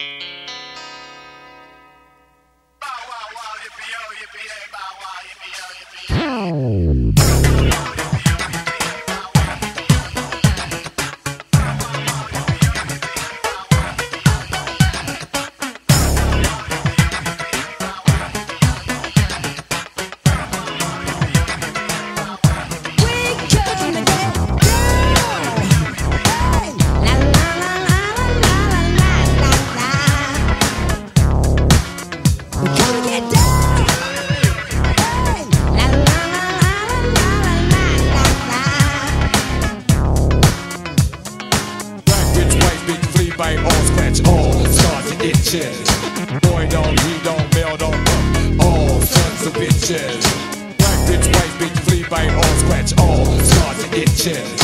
Wow, wow, yippee-yo, yippee-yay, bow, wow, yippee-yo, yippee-yay. bite all, scratch all, start to itches. Boy, don't, he don't, male don't, look. all sons of bitches. Black bitch, white bitch, flea bite all, scratch all, start to itches.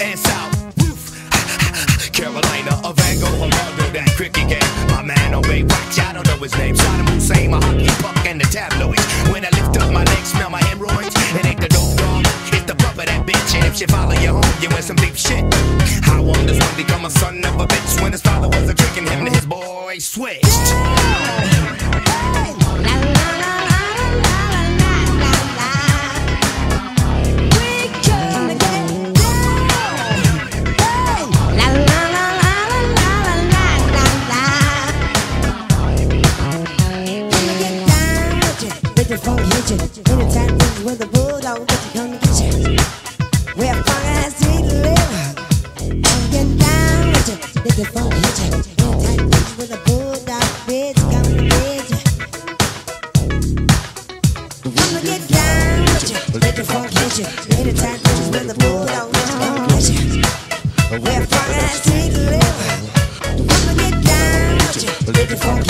And South. Roof, Carolina, a Van Gogh, Armando, that cricket game. My man on watch, I don't know his name. Saddam Hussein, my hockey puck, and the tabloids. When I lift up my legs, smell my hemorrhoids. It ain't the dope dog, it's the of that bitch. And if she follow you home, you in some deep shit. How long does one become a son of a bitch when his Anytime with a bulldog, come get you. the phone hit with a bulldog bitch come to get you. Wanna get down with you, let the phone hit you. Anytime bitches with a bulldog bitch come to get you. We're far as sweet liver. Wanna get down with you, let the phone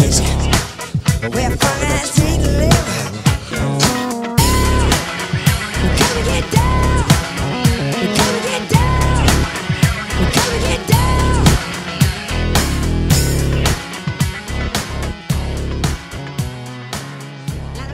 We're live